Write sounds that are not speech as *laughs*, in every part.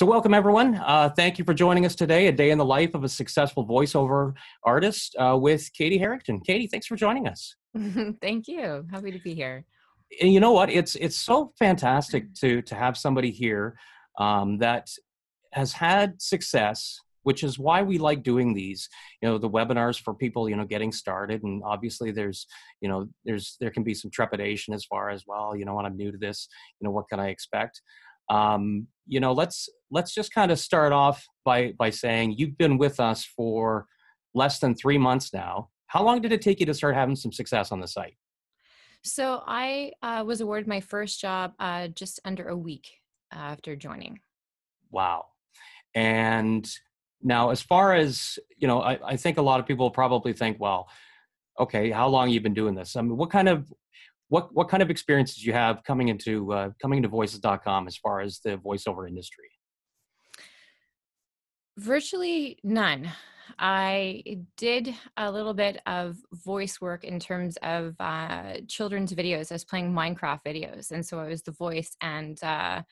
So, welcome everyone. Uh, thank you for joining us today. A day in the life of a successful voiceover artist uh, with Katie Harrington. Katie, thanks for joining us. *laughs* Thank you. Happy to be here. And you know what? It's it's so fantastic to to have somebody here um, that has had success, which is why we like doing these. You know, the webinars for people you know getting started, and obviously there's you know there's there can be some trepidation as far as well. You know, when I'm new to this, you know, what can I expect? Um, you know, let's let's just kind of start off by by saying you've been with us for less than three months now. How long did it take you to start having some success on the site? So I uh, was awarded my first job uh, just under a week after joining. Wow. And now, as far as you know, I, I think a lot of people probably think, well, okay, how long you been doing this? I mean, what kind of what what kind of experiences you have coming into uh, coming into voices.com as far as the voiceover industry? Virtually none. I did a little bit of voice work in terms of uh, children's videos. I was playing minecraft videos and so i was the voice and uh,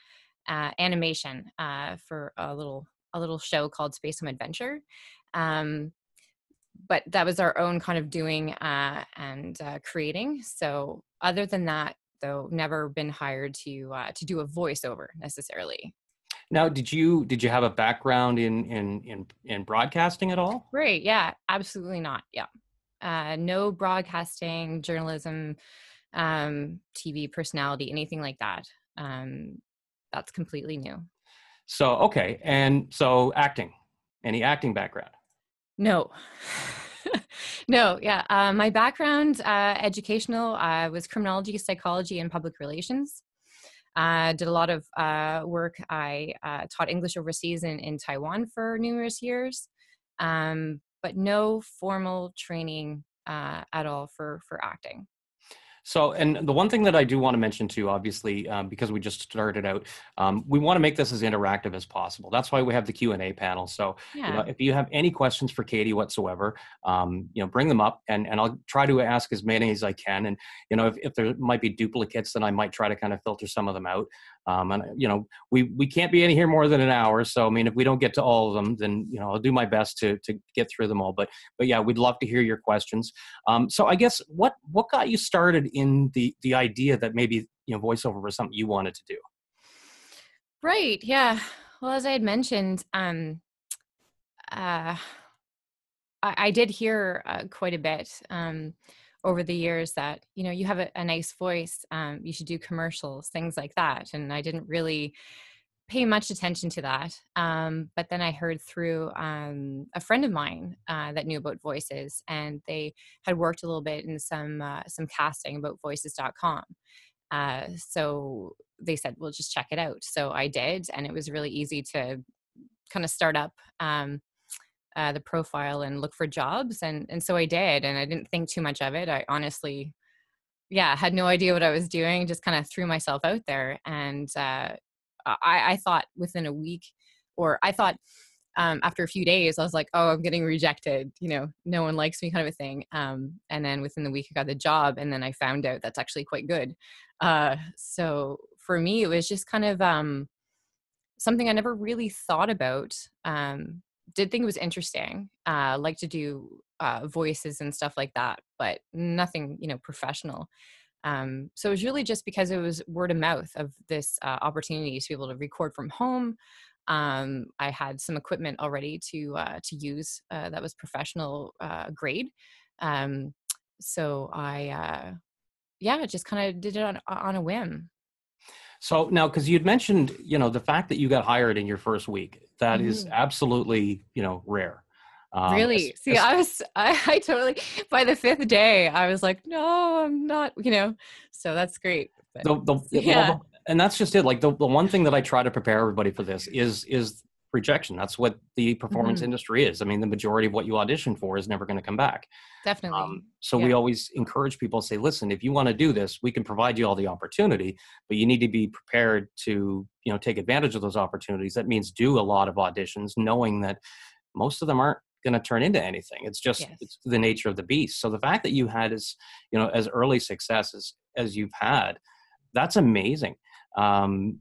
uh animation uh, for a little a little show called space Home adventure. Um, but that was our own kind of doing uh, and uh, creating. So other than that, though, never been hired to uh, to do a voiceover necessarily. Now, did you did you have a background in in in, in broadcasting at all? Right. Yeah. Absolutely not. Yeah. Uh, no broadcasting, journalism, um, TV personality, anything like that. Um, that's completely new. So okay, and so acting, any acting background? No. *laughs* no, yeah. Uh, my background, uh, educational, uh, was criminology, psychology, and public relations. I uh, did a lot of uh, work. I uh, taught English overseas in, in Taiwan for numerous years, um, but no formal training at all for, for acting. So, and the one thing that I do want to mention too, obviously, um, because we just started out, um, we want to make this as interactive as possible. That's why we have the Q and A panel. So, yeah. you know, if you have any questions for Katie whatsoever, um, you know, bring them up, and and I'll try to ask as many as I can. And you know, if, if there might be duplicates, then I might try to kind of filter some of them out. Um, and you know, we we can't be in here more than an hour. So I mean, if we don't get to all of them, then you know, I'll do my best to to get through them all. But but yeah, we'd love to hear your questions. Um, so I guess what what got you started in the the idea that maybe you know voiceover was something you wanted to do? Right. Yeah. Well, as I had mentioned, um, uh, I, I did hear uh, quite a bit. Um, over the years that you know you have a, a nice voice um, you should do commercials things like that and i didn't really pay much attention to that um, but then i heard through um, a friend of mine uh, that knew about voices and they had worked a little bit in some uh, some casting about voices.com uh, so they said well just check it out. So i did and it was really easy to kind of start up um, uh, the profile and look for jobs and and so i did and i didn't think too much of it. I honestly yeah had no idea what i was doing just kind of threw myself out there and uh, I, I thought within a week or i thought um, after a few days i was like oh i'm getting rejected you know no one likes me kind of a thing um, and then within the week i got the job and then i found out that's actually quite good. Uh, so for me it was just kind of um, something i never really thought about um, did think it was interesting. Uh, like to do uh, voices and stuff like that, but nothing, you know, professional. Um, so it was really just because it was word of mouth of this uh, opportunity to be able to record from home. Um, I had some equipment already to uh, to use uh, that was professional uh, grade. Um, so I, uh, yeah, just kind of did it on on a whim. So now, because you'd mentioned, you know, the fact that you got hired in your first week, that mm-hmm. is absolutely, you know, rare. Um, really? See, I was, *laughs* I, I, totally, by the fifth day, I was like, no, I'm not, you know, so that's great. But, the, the, yeah. Well, and that's just it. Like the, the one thing that I try to prepare everybody for this is, is rejection. That's what the performance mm-hmm. industry is. I mean, the majority of what you audition for is never going to come back. Definitely. Um, so yeah. we always encourage people to say, listen, if you want to do this, we can provide you all the opportunity, but you need to be prepared to, you know, take advantage of those opportunities. That means do a lot of auditions, knowing that most of them aren't going to turn into anything. It's just yes. it's the nature of the beast. So the fact that you had as, you know, as early success as, as you've had, that's amazing. Um,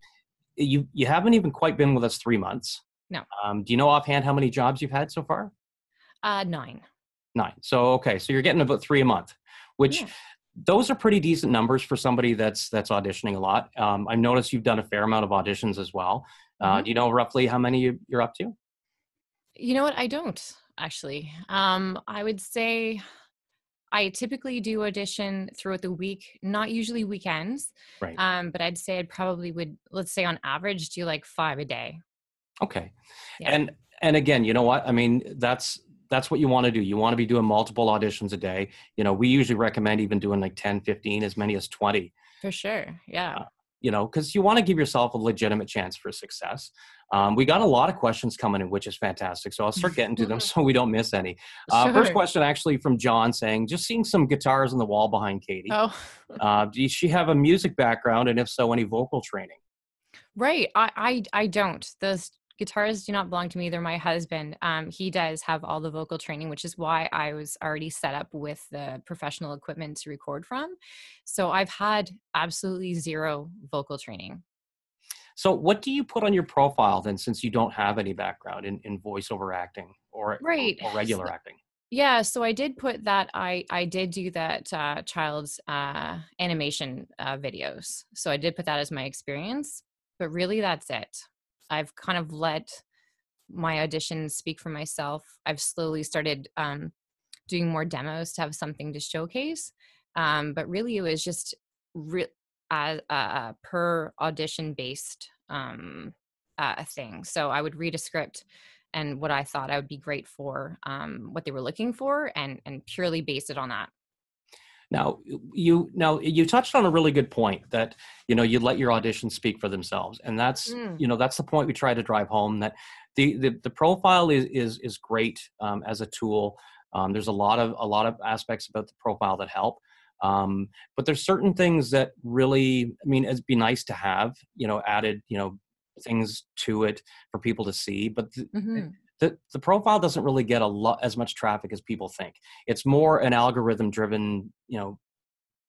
you you haven't even quite been with us three months. No. Um, do you know offhand how many jobs you've had so far? Uh, nine. Nine. So okay, so you're getting about three a month, which yeah. those are pretty decent numbers for somebody that's that's auditioning a lot. Um, I've noticed you've done a fair amount of auditions as well. Uh, mm-hmm. Do you know roughly how many you're up to? You know what? I don't actually. Um, I would say I typically do audition throughout the week, not usually weekends. Right. Um, but I'd say I'd probably would, let's say on average, do like five a day. Okay. Yeah. And and again, you know what? I mean, that's that's what you want to do. You want to be doing multiple auditions a day. You know, we usually recommend even doing like 10, 15, as many as 20. For sure. Yeah. Uh, you know, because you want to give yourself a legitimate chance for success. Um, we got a lot of questions coming in, which is fantastic. So I'll start getting to them *laughs* so we don't miss any. Uh, sure. First question, actually, from John saying, just seeing some guitars on the wall behind Katie. Oh. *laughs* uh, does she have a music background? And if so, any vocal training? Right. I, I, I don't. Those guitars do not belong to me. They're my husband. Um, he does have all the vocal training, which is why I was already set up with the professional equipment to record from. So I've had absolutely zero vocal training. So, what do you put on your profile then, since you don't have any background in, in voiceover acting or, right. or, or regular so, acting? Yeah, so I did put that. I I did do that uh, child's uh, animation uh, videos. So I did put that as my experience, but really that's it. I've kind of let my auditions speak for myself. I've slowly started um, doing more demos to have something to showcase. Um, but really, it was just re- a, a, per audition based um, uh, thing. So I would read a script and what I thought I would be great for, um, what they were looking for, and and purely base it on that. Now you now you touched on a really good point that you know you let your auditions speak for themselves, and that's mm. you know that's the point we try to drive home. That the the, the profile is is is great um, as a tool. Um, there's a lot of a lot of aspects about the profile that help, um, but there's certain things that really I mean it'd be nice to have you know added you know things to it for people to see, but. mm-hmm the, the profile doesn't really get a lot as much traffic as people think. It's more an algorithm driven you know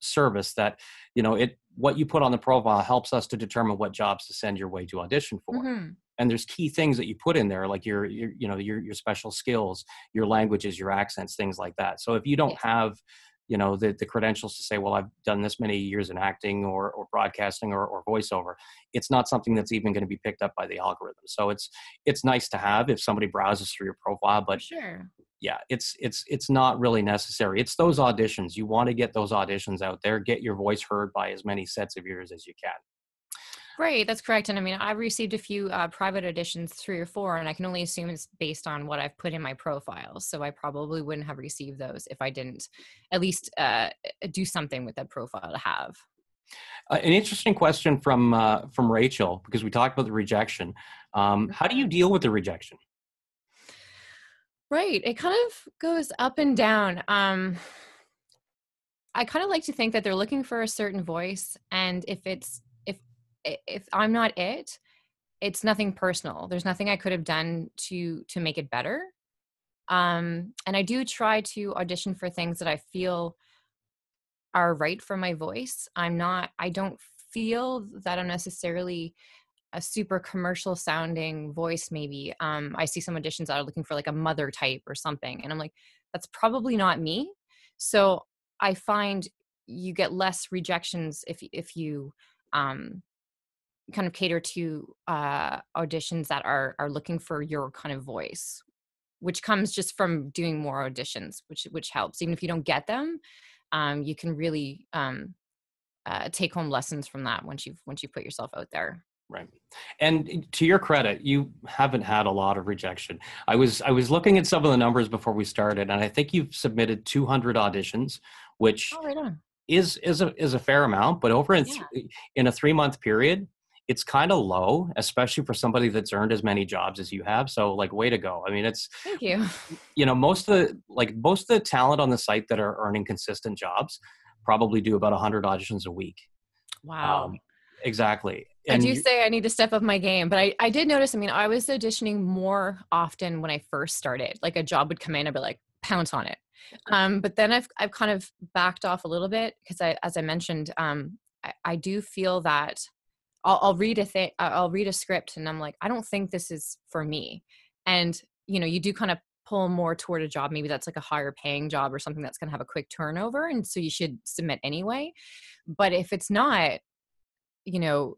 service that you know it what you put on the profile helps us to determine what jobs to send your way to audition for. Mm-hmm. and there's key things that you put in there like your, your you know your your special skills your languages your accents things like that. So if you don't have you know the, the credentials to say well i've done this many years in acting or, or broadcasting or, or voiceover. It's not something that's even going to be picked up by the algorithm. So it's it's nice to have if somebody browses through your profile but sure. yeah it's it's it's not really necessary. It's those auditions. You want to get those auditions out there. Get your voice heard by as many sets of ears as you can Right, that's correct. And I mean, I've received a few uh, private auditions, three or four, and I can only assume it's based on what I've put in my profile. So I probably wouldn't have received those if I didn't at least uh, do something with that profile to have. Uh, an interesting question from uh, from Rachel because we talked about the rejection. Um, how do you mm-hmm. deal with the rejection? Right, it kind of goes up and down. Um, I kind of like to think that they're looking for a certain voice, and if it's if i'm not it it's nothing personal. There's nothing i could have done to to make it better. Um and i do try to audition for things that i feel are right for my voice. I'm not i don't feel that i'm necessarily a super commercial sounding voice maybe. Um i see some auditions that are looking for like a mother type or something and i'm like that's probably not me. So i find you get less rejections if if you um kind of cater to uh, auditions that are are looking for your kind of voice which comes just from doing more auditions which which helps. Even if you don't get them um, you can really um, uh, take home lessons from that once you've once you put yourself out there. Right. And to your credit you haven't had a lot of rejection. I was i was looking at some of the numbers before we started and i think you've submitted 200 auditions which oh, right is is a is a fair amount but over in yeah. th- in a 3 month period it's kind of low, especially for somebody that's earned as many jobs as you have. So like way to go. I mean, it's thank you. You know, most of the like most of the talent on the site that are earning consistent jobs probably do about 100 auditions a week. Wow. Um, exactly. And I do say I need to step up my game, but I, I did notice, I mean, I was auditioning more often when I first started. Like a job would come in, I'd be like, pounce on it. Um, but then I've I've kind of backed off a little bit because I as I mentioned, um, I, I do feel that I'll, I'll read a thing, I'll read a script, and I'm like, I don't think this is for me. And you know, you do kind of pull more toward a job maybe that's like a higher paying job or something that's going to have a quick turnover and so you should submit anyway but if it's not you know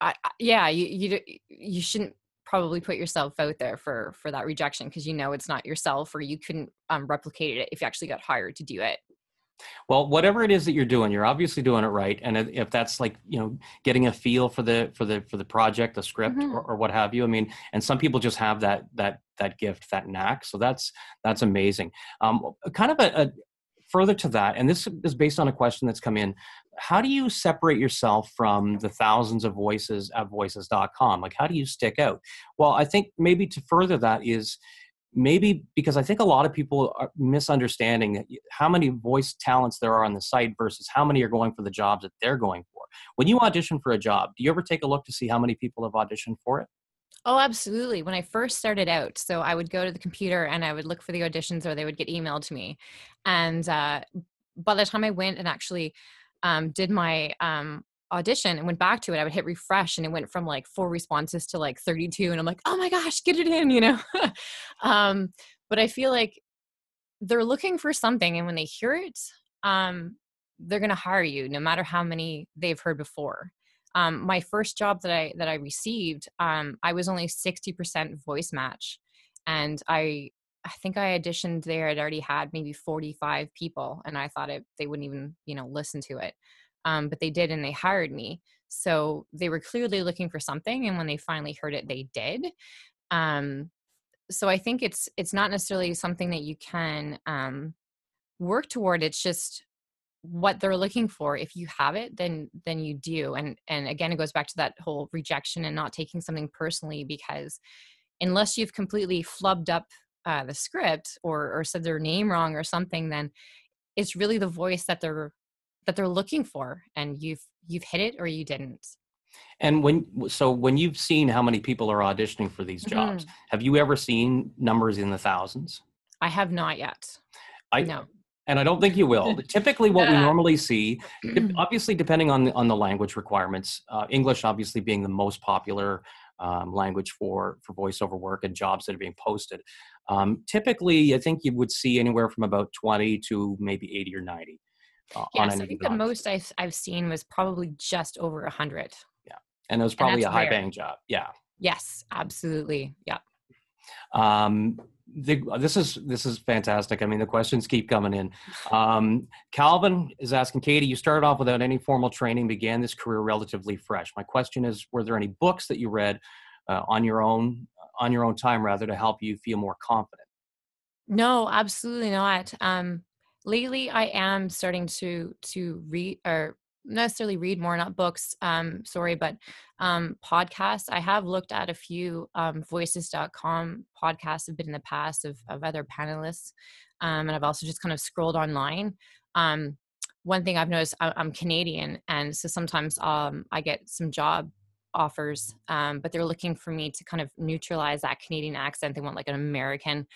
I, yeah you you you shouldn't probably put yourself out there for for that rejection because you know it's not yourself or you couldn't um, replicate it if you actually got hired to do it well whatever it is that you're doing you're obviously doing it right and if that's like you know getting a feel for the for the for the project the script mm-hmm. or, or, what have you i mean and some people just have that that that gift that knack so that's that's amazing. Um kind of a, a further to that and this is based on a question that's come in how do you separate yourself from the thousands of voices at voices.com like how do you stick out? Well i think maybe to further that is maybe because I think a lot of people are misunderstanding how many voice talents there are on the site versus how many are going for the jobs that they're going for. When you audition for a job, do you ever take a look to see how many people have auditioned for it? Oh, absolutely. When I first started out, so I would go to the computer and I would look for the auditions or they would get emailed to me. And uh, by the time I went and actually um, did my um, audition and went back to it, I would hit refresh and it went from like four responses to like 32. And I'm like, oh my gosh, get it in, you know? *laughs* um, but I feel like they're looking for something. And when they hear it, um, they're going to hire you no matter how many they've heard before. Um, my first job that I, that I received, um, I was only 60% voice match. And I, I think I auditioned there. I'd already had maybe 45 people and I thought it, they wouldn't even, you know, listen to it um, but they did and they hired me. So they were clearly looking for something and when they finally heard it they did. Um, so i think it's it's not necessarily something that you can um, work toward. It's just what they're looking for. If you have it then then you do. And and again it goes back to that whole rejection and not taking something personally because unless you've completely flubbed up uh, the script or or said their name wrong or something then it's really the voice that they're that they're looking for and you've you've hit it or you didn't. And when so when you've seen how many people are auditioning for these jobs mm-hmm. have you ever seen numbers in the thousands? I have not yet. I know and i don't think you will. Typically what we *laughs* normally see *clears throat* obviously depending on the, on the language requirements uh, english obviously being the most popular um, language for for voiceover work and jobs that are being posted um, typically i think you would see anywhere from about 20 to maybe 80 or 90 uh, yes, I think the most I've, I've seen was probably just over a hundred. Yeah, and it was probably a high paying job. Yeah. Yes, absolutely. Yeah. Um, the, this is this is fantastic. I mean, the questions keep coming in. Um, Calvin is asking Katie, you started off without any formal training, began this career relatively fresh. My question is, were there any books that you read uh, on your own on your own time, rather, to help you feel more confident? No, absolutely not. Um, lately i am starting to to read or necessarily read more not books um sorry but um podcasts. I have looked at a few um voices.com podcasts have been in the past of, of other panelists um and i've also just kind of scrolled online. Um one thing i've noticed I, i'm canadian and so sometimes um i get some job offers, um, but they're looking for me to kind of neutralize that Canadian accent. They want like an American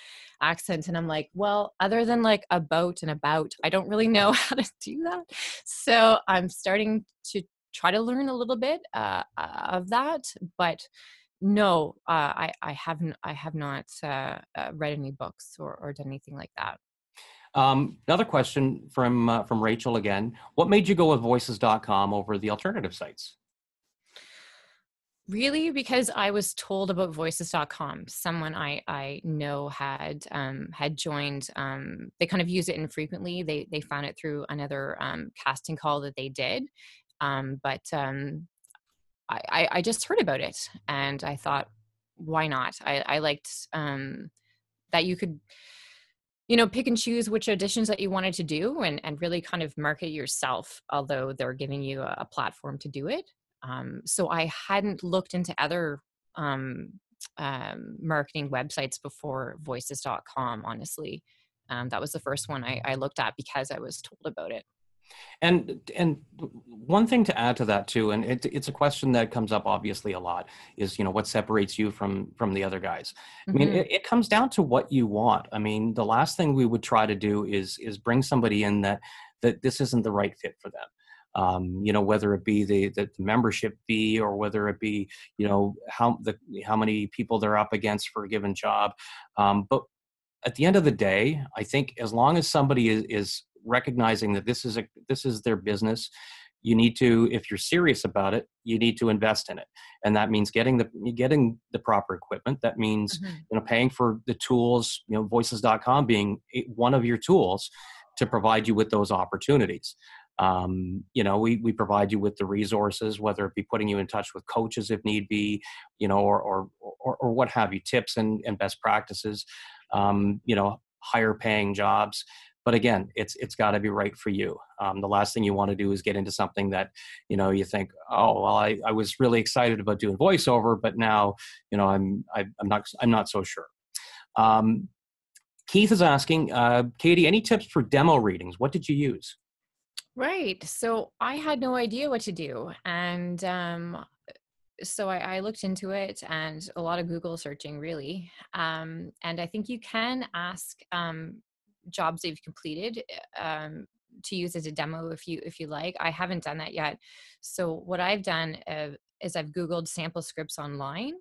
accent. And I'm like, well, other than like about and about, I don't really know *laughs* how to do that. So I'm starting to try to learn a little bit uh of that. But no, uh, I, I haven't, I have not uh, uh, read any books or, or done anything like that. Um, another question from uh, from Rachel again. What made you go with voices.com over the alternative sites? Really, because I was told about voices.com. Someone I, I know had um, had joined. Um, they kind of use it infrequently. They they found it through another um, casting call that they did, um, but um, I, I just heard about it and I thought, why not? I, I liked um, that you could you know pick and choose which auditions that you wanted to do and, and really kind of market yourself although they're giving you a, a platform to do it um, so I hadn't looked into other um, um, marketing websites before voices.com, honestly. Um, that was the first one I, I looked at because I was told about it. And and one thing to add to that too, and it, it's a question that comes up obviously a lot, is you know what separates you from from the other guys. I mean, mm-hmm. it, it, comes down to what you want. I mean, the last thing we would try to do is is bring somebody in that that this isn't the right fit for them. Um, you know whether it be the, the membership fee or whether it be you know how the how many people they're up against for a given job um, but at the end of the day i think as long as somebody is, is recognizing that this is a this is their business you need to if you're serious about it you need to invest in it. And that means getting the getting the proper equipment. That means mm-hmm. you know paying for the tools you know voices.com being one of your tools to provide you with those opportunities um, you know we, we provide you with the resources whether it be putting you in touch with coaches if need be you know or or or, or what have you tips and, and best practices um, you know higher paying jobs. But again it's it's got to be right for you. Um, the last thing you want to do is get into something that you know you think oh well I, I was really excited about doing voiceover but now you know i'm I, am i am not i'm not so sure. Um, keith is asking uh, katie any tips for demo readings? What did you use right so i had no idea what to do and um, so I, I, looked into it and a lot of google searching really um, and i think you can ask um, jobs they've completed um, to use as a demo if you if you like i haven't done that yet. So what i've done uh, is i've googled sample scripts online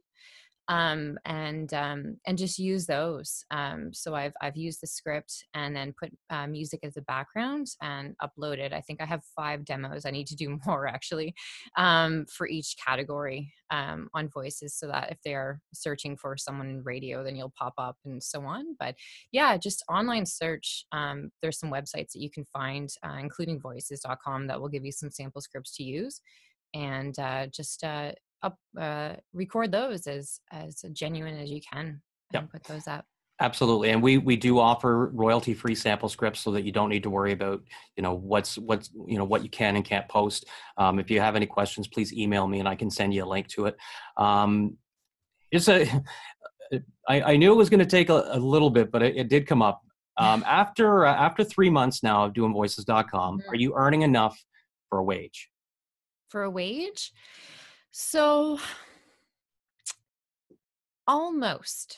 um, and um, and just use those. Um, so I've I've used the script and then put uh, music as the background and uploaded. I think I have five demos. I need to do *laughs* more actually um, for each category um, on voices, so that if they are searching for someone in radio, then you'll pop up and so on. But yeah, just online search. Um, there's some websites that you can find, uh, including Voices.com, that will give you some sample scripts to use and uh, just uh, up uh, record those as as genuine as you can and yep. put those up. Absolutely and we we do offer royalty free sample scripts so that you don't need to worry about you know what's what's you know what you can and can't post. Um, if you have any questions please email me and i can send you a link to it. Um, it's a *laughs* I, I knew it was going to take a, a, little bit but it, it did come up. Um, *laughs* after uh, after three months now of doing voices.com mm-hmm. are you earning enough for a wage? For a wage so, almost,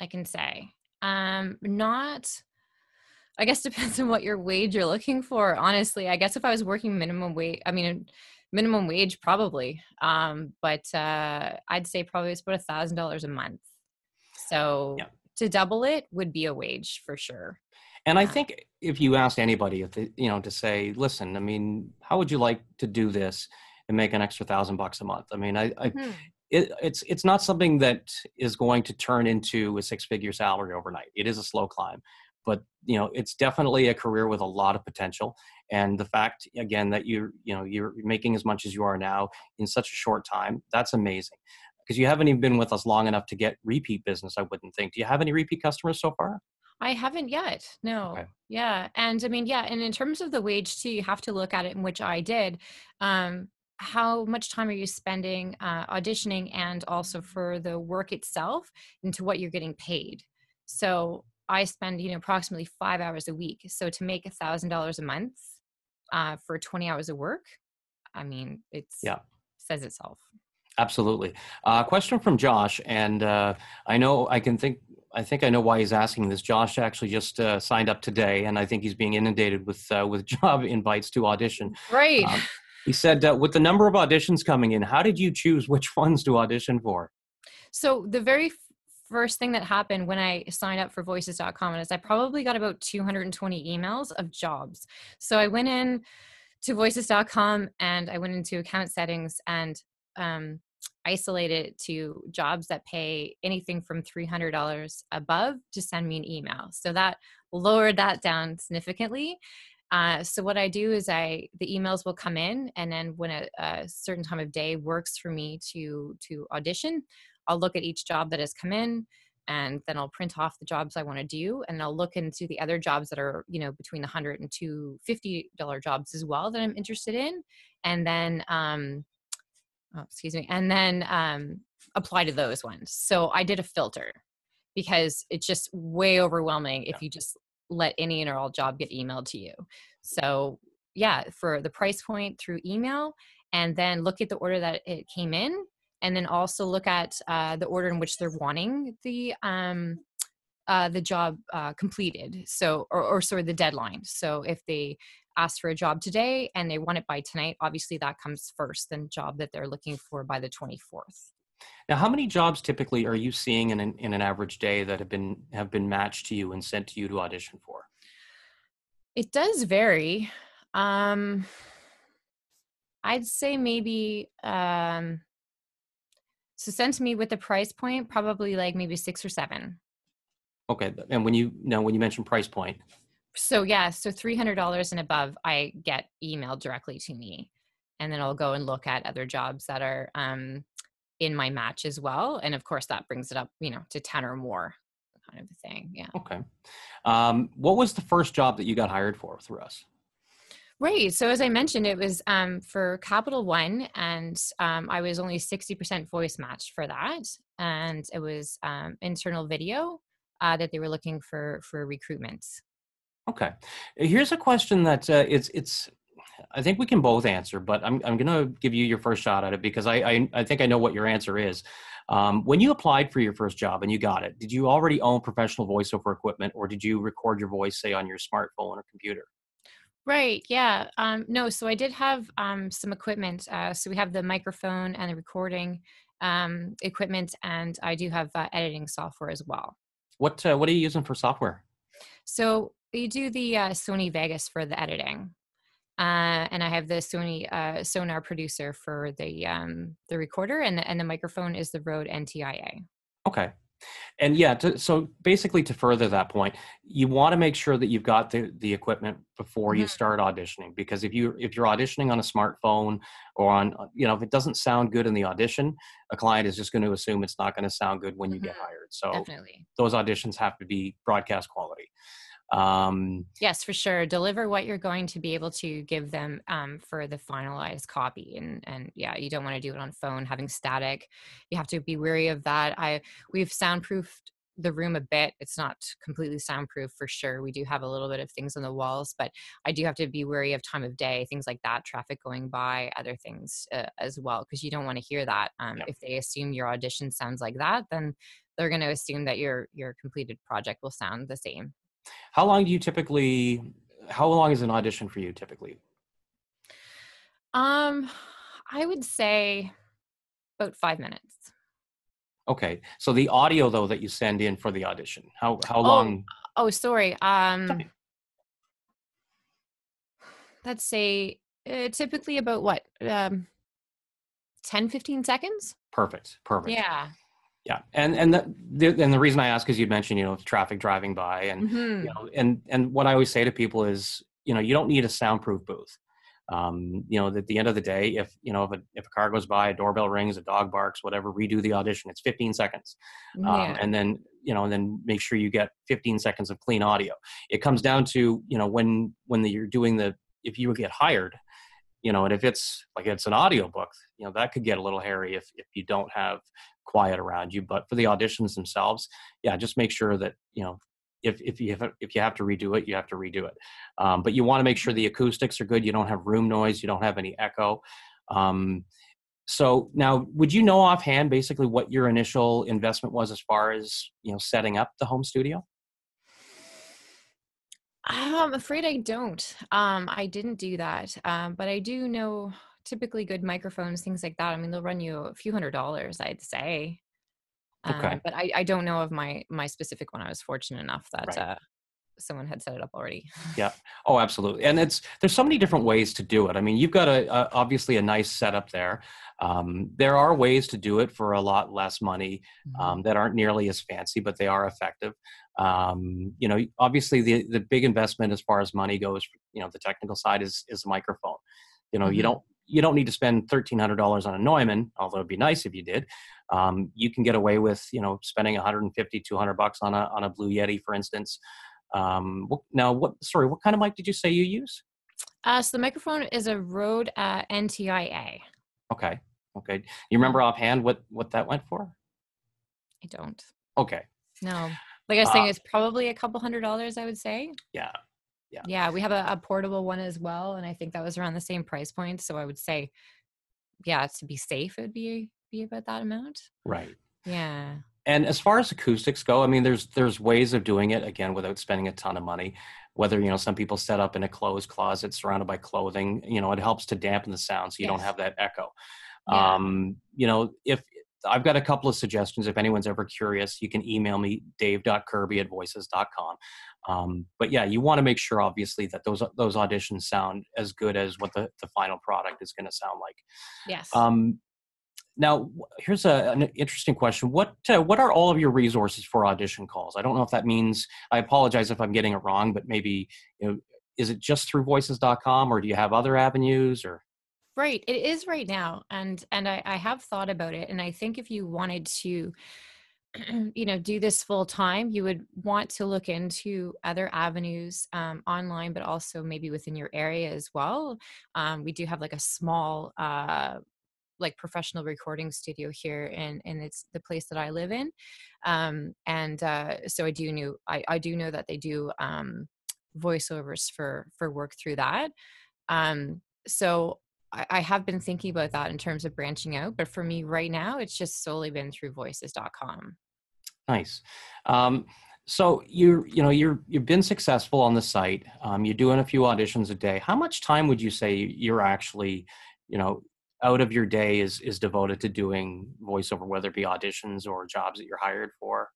I can say. Um, not, I guess *laughs* depends on what your wage you're looking for. Honestly, I guess if I was working minimum wage, I mean, minimum wage probably. Um, but uh, I'd say probably it's about a thousand dollars a month. So yeah. to double it would be a wage for sure. And I think if you asked anybody, if they, you know, to say, listen, I mean, how would you like to do this? And make an extra thousand bucks a month. I mean, I, I mm-hmm. it, it's it's not something that is going to turn into a six figure salary overnight. It is a slow climb, but you know, it's definitely a career with a lot of potential. And the fact again that you're you know you're making as much as you are now in such a short time, that's amazing. Because you haven't even been with us long enough to get repeat business, I wouldn't think. Do you have any repeat customers so far? I haven't yet. No. Okay. Yeah. And I mean, yeah. And in terms of the wage too, you have to look at it in which I did. Um, how much time are you spending uh, auditioning and also for the work itself into what you're getting paid so i spend you know approximately five hours a week so to make a thousand dollars a month uh, for 20 hours of work i mean it's yeah says itself absolutely uh, question from josh and uh, i know i can think I think I know why he's asking this. Josh actually just uh, signed up today, and I think he's being inundated with uh, with *laughs* job invites to audition. Right. Um, he said, uh, with the number of auditions coming in, how did you choose which *laughs* ones to audition for? So the very first thing that happened when I signed up for voices.com is I probably got about 220 emails of jobs. So I went in to voices.com and I went into account settings and um, isolated to jobs that pay anything from $300 above to send me an email. So that lowered that down significantly. Uh, so what I do is I the emails will come in, and then when a, a, certain time of day works for me to to audition, I'll look at each job that has come in, and then I'll print off the jobs I want to do, and I'll look into the other jobs that are you know between the hundred and two fifty dollar jobs as well that I'm interested in, and then um, oh, excuse me, and then um, apply to those ones. So I did a filter because it's just way overwhelming if you just let any and all job get emailed to you. So yeah, for the price point through email, and then look at the order that it came in, and then also look at uh, the order in which they're wanting the um, uh, the job uh, completed. So, or, or of the deadline. So if they ask for a job today and they want it by tonight, obviously that comes first than job that they're looking for by the 24th. Now, how many jobs typically are you seeing in an, in an average day that have been have been matched to you and sent to you to audition for? It does vary. Um, I'd say maybe um, so send to me with the price point, probably like maybe six or seven. Okay, and when you now when you mention price point, so yeah, so three hundred dollars and above, I get emailed directly to me, and then I'll go and look at other jobs that are um, in my match as well, and of course that brings it up, you know, to ten or more, kind of a thing. Yeah. Okay. Um, what was the first job that you got hired for through us? Right. So as I mentioned, it was um, for Capital One, and um, I was only sixty percent voice matched for that, and it was um, internal video uh, that they were looking for for recruitment. Okay. Here's a question that uh, it's it's. I think we can both answer, but I'm I'm going to give you your first shot at it because I I, I think I know what your answer is. Um, when you applied for your first job and you got it, did you already own professional voiceover equipment, or did you record your voice, say, on your smartphone or computer? Right. Yeah. Um, no. So I did have um, some equipment. Uh, so we have the microphone and the recording um, equipment, and I do have uh, editing software as well. What uh, What are you using for software? So we do the uh, Sony Vegas for the editing, uh, and I have the Sony uh, Sonar Producer for the um, the recorder, and the, and the microphone is the Rode NT1-A. Okay and yeah to, so basically to further that point you want to make sure that you've got the, the equipment before you mm-hmm. start auditioning because if you if you're auditioning on a smartphone or on uh, you know if it doesn't sound good in the audition a client is just going to assume it's not going to sound good when you mm-hmm. get hired so Definitely. those auditions have to be broadcast quality um, yes, for sure. Deliver what you're going to be able to give them um, for the finalized copy, and and yeah, you don't want to do it on phone having static. You have to be wary of that. I we've soundproofed the room a bit. It's not completely soundproof for sure. We do have a little bit of things on the walls, but I do have to be wary of time of day, things like that, traffic going by, other things uh, as well, because you don't want to hear that. Um, If they assume your audition sounds like that, then they're going to assume that your your completed project will sound the same. How long do you typically? How long is an audition for you typically? Um, I would say about five minutes. Okay, so the audio though that you send in for the audition, how how oh, long? Oh, sorry. Um, let's say uh, typically about what um 10 15 seconds perfect perfect yeah yeah, and and the, the, and the reason I ask is you mentioned you know traffic driving by, and mm-hmm. you know, and and what I always say to people is you know you don't need a soundproof booth. Um, you know, at the end of the day, if you know if a if a car goes by, a doorbell rings, a dog barks, whatever, redo the audition. It's 15 seconds, um, and then you know, and then make sure you get 15 seconds of clean audio. It comes down to you know when when the, you're doing the if you get hired, you know, and if it's like it's an audiobook you know, that could get a little hairy if if you don't have quiet around you. But for the auditions themselves, yeah, just make sure that you know if if you have if you have to redo it, you have to redo it. Um, but you want to make sure the acoustics are good. You don't have room noise. You don't have any echo. Um, so now, would you know offhand basically what your initial investment was as far as you know setting up the home studio? I'm afraid I don't. Um, I didn't do that, um, but I do know typically good microphones, things like that. I mean, they'll run you a few hundred dollars, I'd say. Okay. Um, but I, I don't know of my my specific one. I was fortunate enough that right. uh, someone had set it up already. yeah. Oh, absolutely. And it's there's so many different ways to do it. I mean, you've got a, a obviously a nice setup there. Um, there are ways to do it for a lot less money mm-hmm. um, that aren't nearly as fancy, but they are effective. Um, you know, obviously the the big investment as far as money goes, you know, the technical side is is a microphone. You know, mm-hmm. you don't you don't need to spend $1,300 on a Neumann, although it'd be nice if you did. Um, you can get away with, you know, spending 150, 200 bucks on a, on a Blue Yeti, for instance. Um, what, now, what, sorry, what kind of mic did you say you use? Uh, so the microphone is a Rode uh, NT1-A. Okay. Okay. You remember offhand what, what that went for? I don't. Okay. No. Like I was saying, uh, it's probably a couple hundred dollars, I would say. Yeah. Yeah. Yeah we have a, a, portable one as well and i think that was around the same price point so i would say yeah to be safe it would be be about that amount. Right. Yeah. And as far as acoustics go i mean there's there's ways of doing it again without spending a ton of money. Whether you know some people set up in a closed closet surrounded by clothing you know it helps to dampen the sound so you yes. don't have that echo. Yeah. um, you know if I've got a couple of suggestions. If anyone's ever curious, you can email me, dave.kirby at voices.com. Um, but yeah, you want to make sure, obviously, that those those auditions sound as good as what the, the final product is going to sound like. Yes. Um, now, here's a, an interesting question. What uh, what are all of your resources for audition calls? I don't know if that means. I apologize if I'm getting it wrong, but maybe you know, is it just through voices.com, or do you have other avenues, or? Right, it is right now, and and I, I have thought about it, and I think if you wanted to, *clears throat* you know, do this full time, you would want to look into other avenues um, online, but also maybe within your area as well. Um, we do have like a small uh, like professional recording studio here and and it's the place that I live in um and uh so I do know I, I do know that they do um voiceovers for for work through that um so I, I have been thinking about that in terms of branching out but for me right now it's just solely been through voices.com nice. Um so you you know you're you've been successful on the site um, you're doing a few auditions a day. How much time would you say you're actually you know out of your day is is devoted to doing voiceover whether it be auditions or jobs that you're hired for?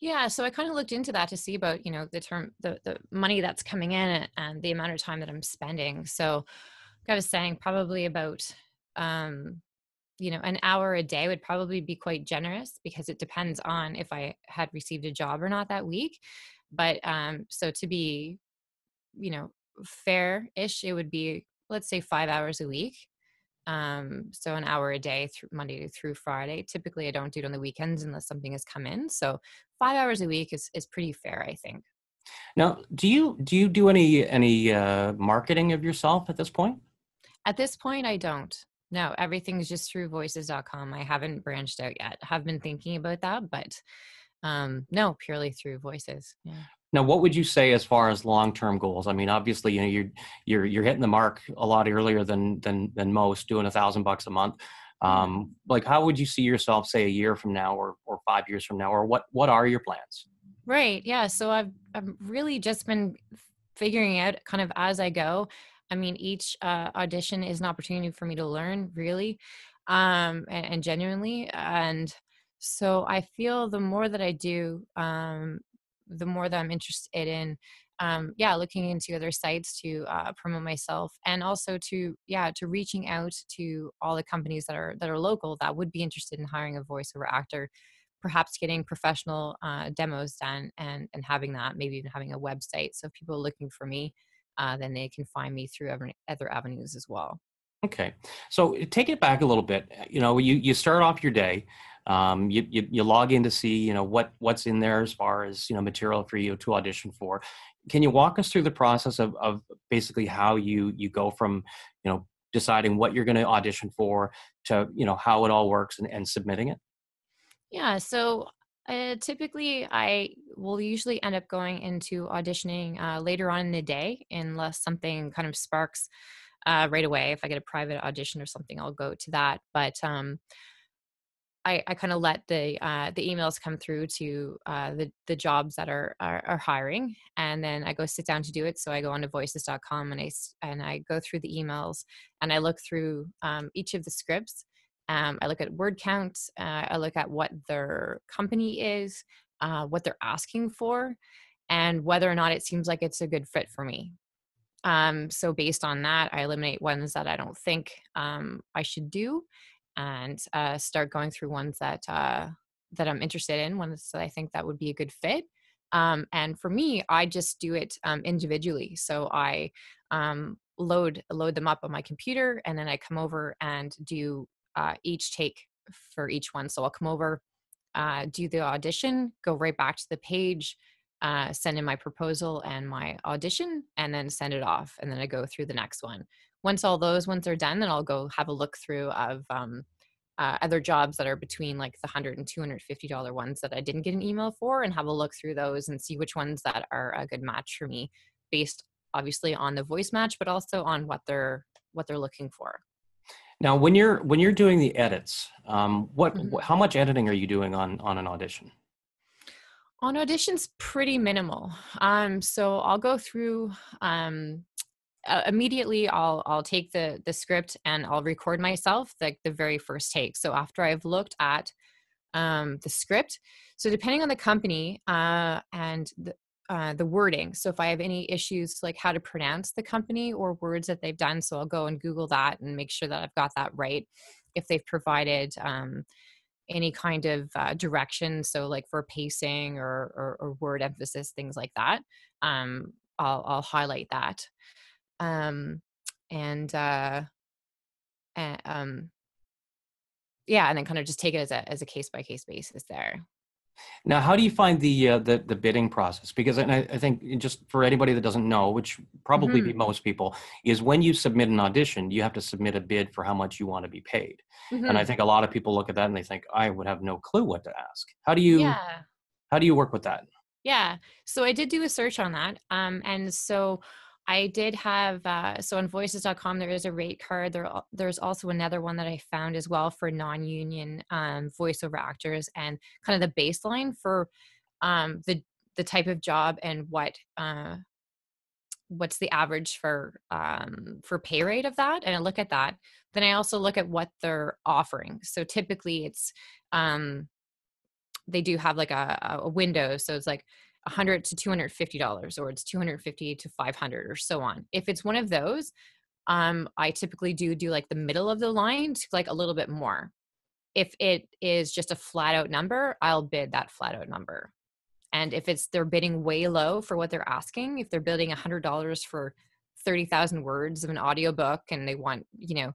Yeah so i kind of looked into that to see about you know the term the, the money that's coming in and the amount of time that i'm spending. So i was saying probably about um you know an hour a day would probably be quite generous because it depends on if i had received a job or not that week but um so to be you know fair ish it would be let's say five hours a week um, so an hour a day through Monday through Friday. Typically, I don't do it on the weekends unless something has come in. So five hours a week is is pretty fair, I think. Now, do you do you do any any uh, marketing of yourself at this point? At this point, I don't. No, everything's just through voices.com. I haven't branched out yet. Have been thinking about that, but um, no, purely through voices. Yeah. Now, what would you say as far as long-term goals? I mean, obviously, you know, you're you're you're hitting the mark a lot earlier than than than most, doing a thousand bucks a month. Mm-hmm. Um, like, how would you see yourself, say, a year from now, or or five years from now, or what what are your plans? Right. Yeah. So I've I've really just been figuring out kind of as I go. I mean, each uh, audition is an opportunity for me to learn, really, um, and, and genuinely. And so I feel the more that I do, um, the more that I'm interested in um, yeah looking into other sites to uh, promote myself and also to yeah to reaching out to all the companies that are that are local that would be interested in hiring a voiceover actor perhaps getting professional uh, demos done and and having that maybe even having a website so if people are looking for me uh, then they can find me through other avenues as well. Okay. So take it back a little bit. You know you you start off your day um, you, you, you log in to see you know what what's in there as far as you know material for you to audition for. Can you walk us through the process of, of basically how you you go from you know deciding what you're going to audition for to you know how it all works and, and submitting it? Yeah so uh, typically i will usually end up going into auditioning uh, later on in the day unless something kind of sparks uh, right away if i get a private audition or something i'll go to that but um, I, I kind of let the uh, the emails come through to uh, the the jobs that are, are, are hiring, and then I go sit down to do it. So I go onto voices.com and I and I go through the emails and I look through um, each of the scripts. Um, I look at word count. Uh, I look at what their company is, uh, what they're asking for, and whether or not it seems like it's a good fit for me. Um, so based on that, I eliminate ones that I don't think um, I should do, and uh, start going through ones that uh, that I'm interested in, ones that I think that would be a good fit. Um, and for me, I just do it um, individually. So I um, load load them up on my computer, and then I come over and do uh, each take for each one. So I'll come over, uh, do the audition, go right back to the page, uh, send in my proposal and my audition, and then send it off. And then I go through the next one once all those ones are done, then I'll go have a look through of um, uh, other jobs that are between like the 100 and 250 dollar ones that I didn't get an email for and have a look through those and see which ones that are a good match for me based obviously on the voice match but also on what they're what they're looking for. Now when you're when you're doing the edits, um, what mm-hmm. how much editing are you doing on on an audition? On auditions, pretty minimal. Um, so I'll go through um, uh, immediately i'll i'll take the the script and i'll record myself like the, the very first take so after i've looked at um, the script so depending on the company uh, and the, uh, the wording. So if i have any issues like how to pronounce the company or words that they've done so i'll go and google that and make sure that i've got that right. If they've provided um, any kind of uh, direction so like for pacing or, or, or word emphasis things like that um, I'll, I'll highlight that. Um, and uh, um, yeah, and then kind of just take it as a as a case by case basis there. Now, how do you find the uh, the the bidding process? Because I, I think just for anybody that doesn't know, which probably mm-hmm. be most people, is when you submit an audition, you have to submit a bid for how much you want to be paid. Mm-hmm. And I mm-hmm. think a lot of people look at that and they think, I would have no clue what to ask. How do you yeah. how do you work with that? Yeah, so I did do a search on that, um, and so I did have uh, so on voices.com there is a rate card. There there's also another one that I found as well for non-union um, voiceover actors and kind of the baseline for um, the the type of job and what uh, what's the average for um, for pay rate of that and I look at that. Then I also look at what they're offering. So typically it's um, they do have like a, a window. So it's like 100 to 250 dollars or it's 250 to 500 or so on. If it's one of those um i typically do do like the middle of the line to like a little bit more. If it is just a flat out number i'll bid that flat out number. And if it's they're bidding way low for what they're asking if they're bidding $100 for 30,000 words of an audiobook and they want you know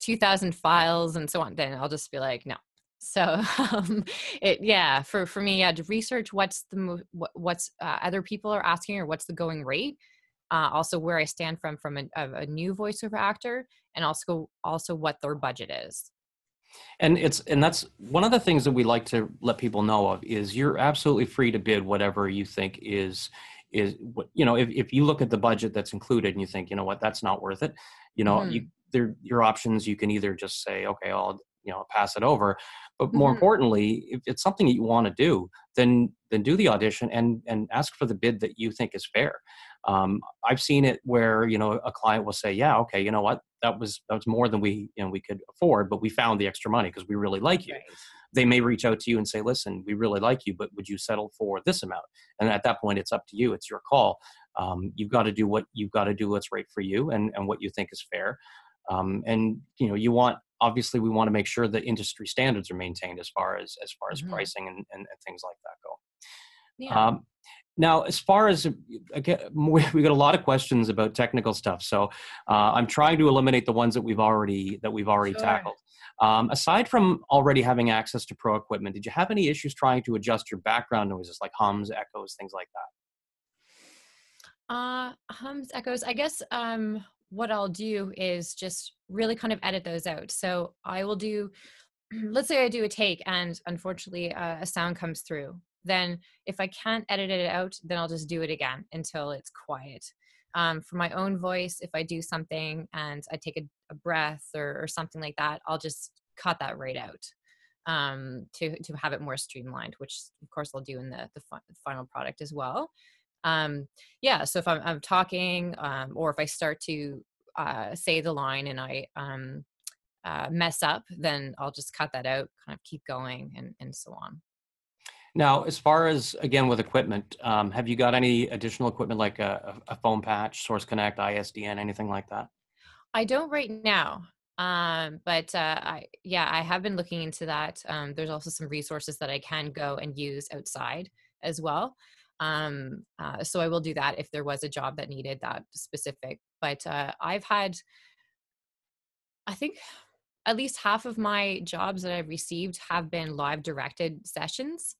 2000 files and so on then i'll just be like no so *laughs* um, it yeah for for me yeah to research what's the what, what's uh, other people are asking or what's the going rate uh, also where i stand from from a, a new voiceover actor and also also what their budget is. And it's and that's one of the things that we like to let people know of is you're absolutely free to bid whatever you think is is what you know if, if you look at the budget that's included and you think you know what? That's not worth it. You know mm-hmm. you there your options you can either just say okay i'll you know pass it over. But more mm-hmm. importantly if it's something that you want to do then then do the audition and and ask for the bid that you think is fair. Um, i've seen it where you know a client will say yeah okay you know what? That was that was more than we you know we could afford but we found the extra money because we really like you. Right. they may reach out to you and say listen we really like you but would you settle for this amount? And at that point it's up to you it's your call. Um, you've got to do what you've got to do what's right for you and and what you think is fair. Um, and you know you want obviously we want to make sure that industry standards are maintained as far as as far as mm-hmm. pricing and, and, and, things like that go yeah. Um, now as far as again we got a lot of questions about technical stuff so uh, i'm trying to eliminate the ones that we've already that we've already sure. tackled um, aside from already having access to pro equipment did you have any issues trying to adjust your background noises like hums echoes things like that uh hums echoes i guess um what I'll do is just really kind of edit those out. So I will do, *clears throat* let's say I do a take and unfortunately uh, a sound comes through. Then if I can't edit it out, then I'll just do it again until it's quiet. Um, for my own voice, if I do something and I take a, a breath or, or, something like that, I'll just cut that right out um, to to have it more streamlined. Which of course I'll do in the the, the final product as well um yeah so if i'm, I'm talking um or if i start to uh say the line and i um uh, mess up then i'll just cut that out kind of keep going and and so on. Now as far as again with equipment um, have you got any additional equipment like a, a phone patch source connect isdn anything like that? I don't right now um but uh i yeah i have been looking into that. Um there's also some resources that i can go and use outside as well um, uh, so I will do that if there was a job that needed that specific. But uh, I've had, I think, at least half of my jobs that I've received have been live directed sessions.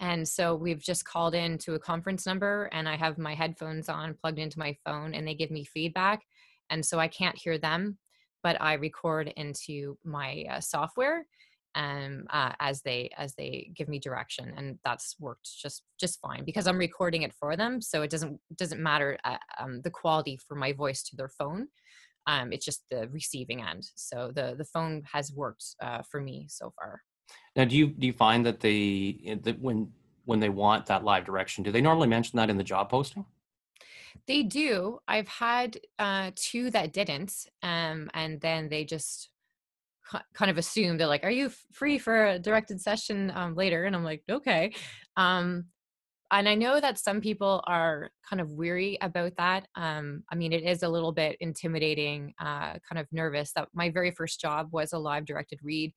And so we've just called in to a conference number, and I have my headphones on plugged into my phone, and they give me feedback. And so I can't hear them, but I record into my uh, software um, uh, as they as they give me direction and that's worked just just fine because i'm recording it for them so it doesn't doesn't matter uh, um, the quality for my voice to their phone um, it's just the receiving end so the the phone has worked uh, for me so far Now, do you do you find that they that when when they want that live direction, do they normally mention that in the job posting? They do. I've had uh, two that didn't, um, and then they just kind of assume they're like, "Are you free for a directed session um, later?" And I'm like, "Okay." Um, and I know that some people are kind of weary about that. Um, I mean, it is a little bit intimidating, uh, kind of nervous. That my very first job was a live directed read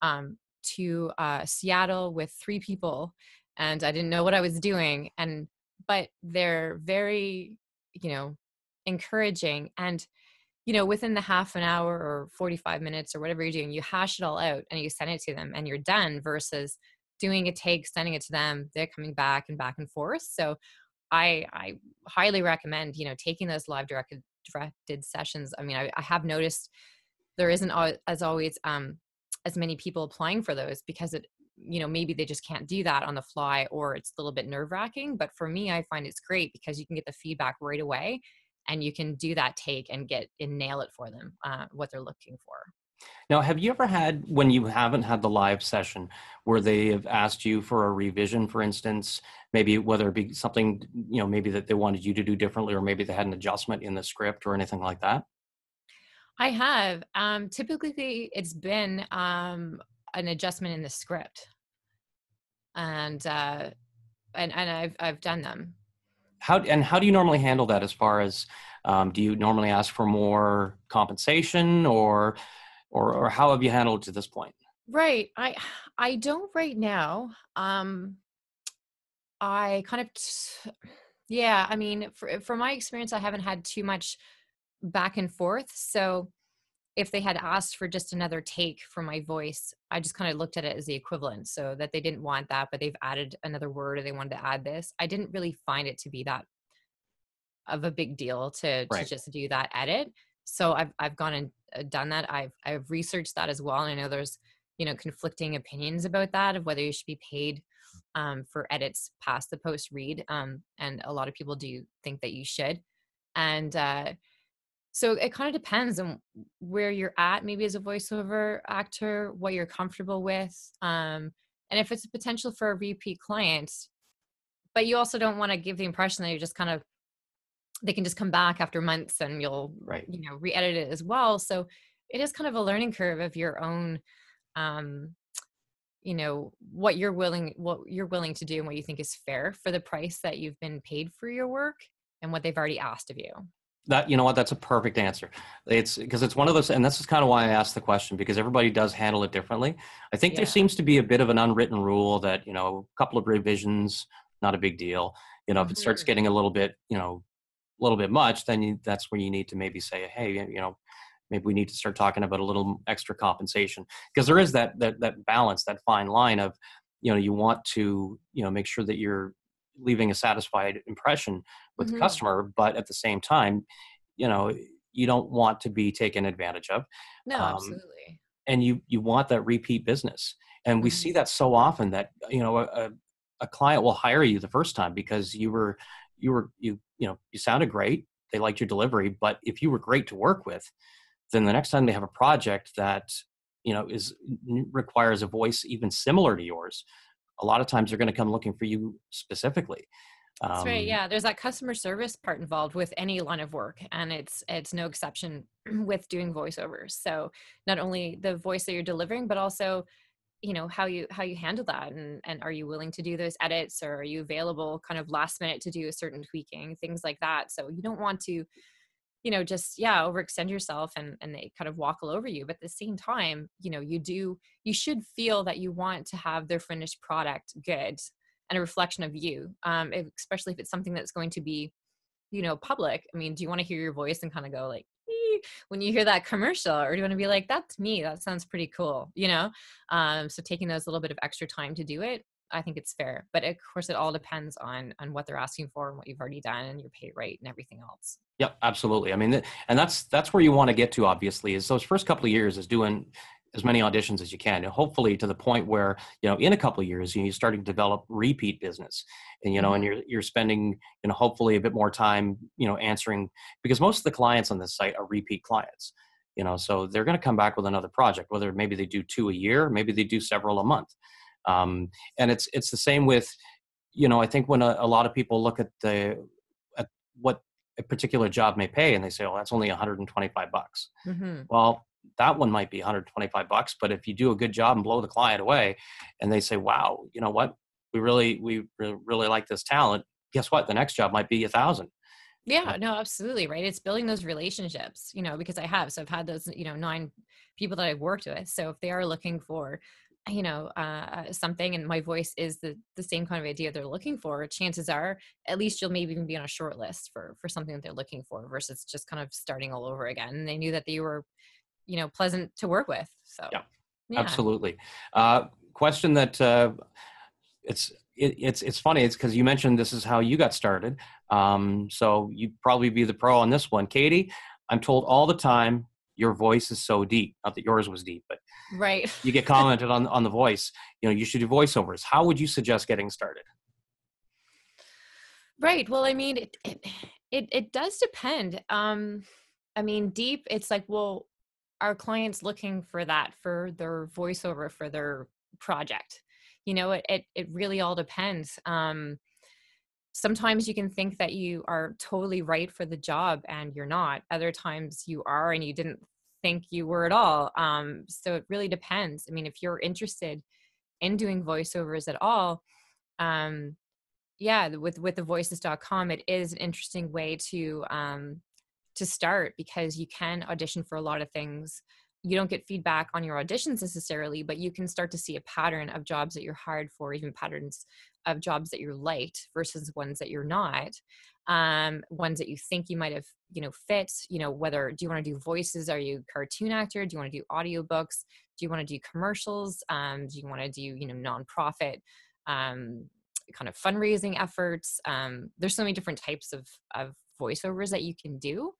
um, to uh, Seattle with three people, and I didn't know what I was doing. And but they're very, you know, encouraging and you know within the half an hour or 45 minutes or whatever you're doing you hash it all out and you send it to them and you're done versus doing a take, sending it to them, they're coming back and back and forth. So I I highly recommend, you know, taking those live directed directed sessions. I mean, I, I have noticed there isn't as always um, as many people applying for those because it you know maybe they just can't do that on the fly or it's a little bit nerve wracking but for me i find it's great because you can get the feedback right away and you can do that take and get and nail it for them uh, what they're looking for now, have you ever had, when you haven't had the live session, where they have asked you for a revision, for instance, maybe whether it be something, you know, maybe that they wanted you to do differently, or maybe they had an adjustment in the script or anything like that? I have. Um, typically, it's been um, an adjustment in the script, and uh, and and I've I've done them. How and how do you normally handle that? As far as um, do you normally ask for more compensation, or or or how have you handled it to this point right i i don't right now um i kind of t- yeah i mean for, from my experience i haven't had too much back and forth so if they had asked for just another take for my voice i just kind of looked at it as the equivalent so that they didn't want that but they've added another word or they wanted to add this i didn't really find it to be that of a big deal to, right. to just do that edit so I've I've gone and uh, done that. I've I've researched that as well. And I know there's you know conflicting opinions about that of whether you should be paid um, for edits past the post read, um, and a lot of people do think that you should. And uh, so it kind of depends on where you're at, maybe as a voiceover actor, what you're comfortable with, um, and if it's a potential for a repeat client. But you also don't want to give the impression that you're just kind of they can just come back after months and you'll right. you know re-edit it as well so it is kind of a learning curve of your own um you know what you're willing what you're willing to do and what you think is fair for the price that you've been paid for your work and what they've already asked of you that you know what that's a perfect answer it's because it's one of those and this is kind of why i asked the question because everybody does handle it differently i think yeah. there seems to be a bit of an unwritten rule that you know a couple of revisions not a big deal you know mm-hmm. if it starts mm-hmm. getting a little bit you know a little bit much, then you, that's where you need to maybe say, hey, you know, maybe we need to start talking about a little extra compensation because there is that that that balance, that fine line of, you know, you want to you know make sure that you're leaving a satisfied impression with mm-hmm. the customer, but at the same time, you know, you don't want to be taken advantage of. No, um, absolutely. And you you want that repeat business, and we mm-hmm. see that so often that you know a, a client will hire you the first time because you were you were you you know you sounded great they liked your delivery but if you were great to work with then the next time they have a project that you know is requires a voice even similar to yours a lot of times they're going to come looking for you specifically that's um, right yeah there's that customer service part involved with any line of work and it's it's no exception *clears throat* with doing voiceovers so not only the voice that you're delivering but also you know how you how you handle that and and are you willing to do those edits or are you available kind of last minute to do a certain tweaking things like that so you don't want to you know just yeah overextend yourself and and they kind of walk all over you but at the same time you know you do you should feel that you want to have their finished product good and a reflection of you um especially if it's something that's going to be you know public. I mean do you want to hear your voice and kind of go like when you hear that commercial or do you want to be like that's me that sounds pretty cool you know? Um, so taking those little bit of extra time to do it i think it's fair but of course it all depends on on what they're asking for and what you've already done and your pay rate and everything else. Yep absolutely. I mean and that's that's where you want to get to obviously is those first couple of years is doing as many auditions as you can and hopefully to the point where you know in a couple of years you're starting to develop repeat business and you know and mm-hmm. you're you're spending you know hopefully a bit more time you know answering because most of the clients on this site are repeat clients you know so they're going to come back with another project whether maybe they do two a year maybe they do several a month um, and it's it's the same with you know i think when a, a lot of people look at the at what a particular job may pay and they say oh that's only 125 bucks. Mm-hmm. well that one might be 125 bucks but if you do a good job and blow the client away and they say wow you know what? We really we really like this talent guess what? The next job might be a thousand. Yeah no absolutely right? It's building those relationships you know because i have so i've had those you know nine people that i've worked with so if they are looking for you know uh, something and my voice is the the same kind of idea they're looking for chances are at least you'll maybe even be on a short list for for something that they're looking for versus just kind of starting all over again and they knew that they were you know pleasant to work with so yeah, yeah. absolutely. Uh question that uh it's it, it's it's funny it's because you mentioned this is how you got started um so you'd probably be the pro on this one. Katie i'm told all the time your voice is so deep not that yours was deep but right. you get *laughs* commented on on the voice you know you should do voiceovers. How would you suggest getting started? Right. Well i mean it it it, it does depend. Um i mean deep it's like well our clients looking for that for their voiceover for their project? You know it it, it really all depends. Um sometimes you can think that you are totally right for the job and you're not other times you are and you didn't think you were at all. Um, so it really depends. I mean, if you're interested in doing voiceovers at all, um, yeah, with with the voices.com, it is an interesting way to um, to start because you can audition for a lot of things. You don't get feedback on your auditions necessarily, but you can start to see a pattern of jobs that you're hired for, even patterns of jobs that you're liked versus ones that you're not um, ones that you think you might have you know fit you know whether do you want to do voices? Are you cartoon actor? Do you want to do audiobooks? Do you want to do commercials? Um, do you want to do you know nonprofit um, kind of fundraising efforts? Um, there's so many different types of of voiceovers that you can do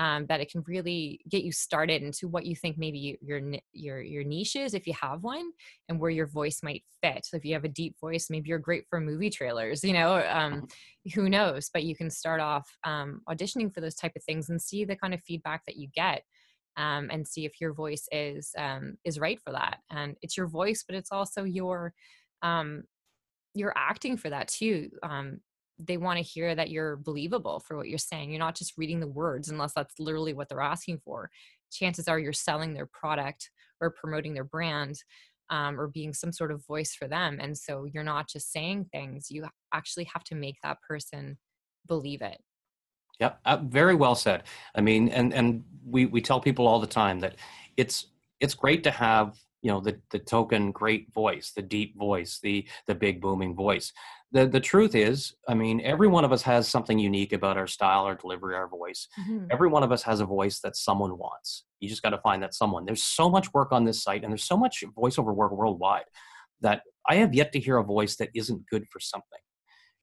um, that it can really get you started into what you think maybe your your your niche is if you have one and where your voice might fit. So if you have a deep voice maybe you're great for movie trailers you know um, mm-hmm. who knows? But you can start off um, auditioning for those type of things and see the kind of feedback that you get um, and see if your voice is um, is right for that. And it's your voice but it's also your um, you're acting for that too um, they want to hear that you're believable for what you're saying. You're not just reading the words unless that's literally what they're asking for. Chances are you're selling their product or promoting their brand um, or being some sort of voice for them. And so you're not just saying things, you actually have to make that person believe it. Yep, uh, very well said. I mean, and and we we tell people all the time that it's it's great to have you know the the token great voice the deep voice the the big booming voice. The the truth is i mean every one of us has something unique about our style our delivery our voice. Mm-hmm. every one of us has a voice that someone wants. You just got to find that someone. There's so much work on this site and there's so much voiceover work worldwide that i have yet to hear a voice that isn't good for something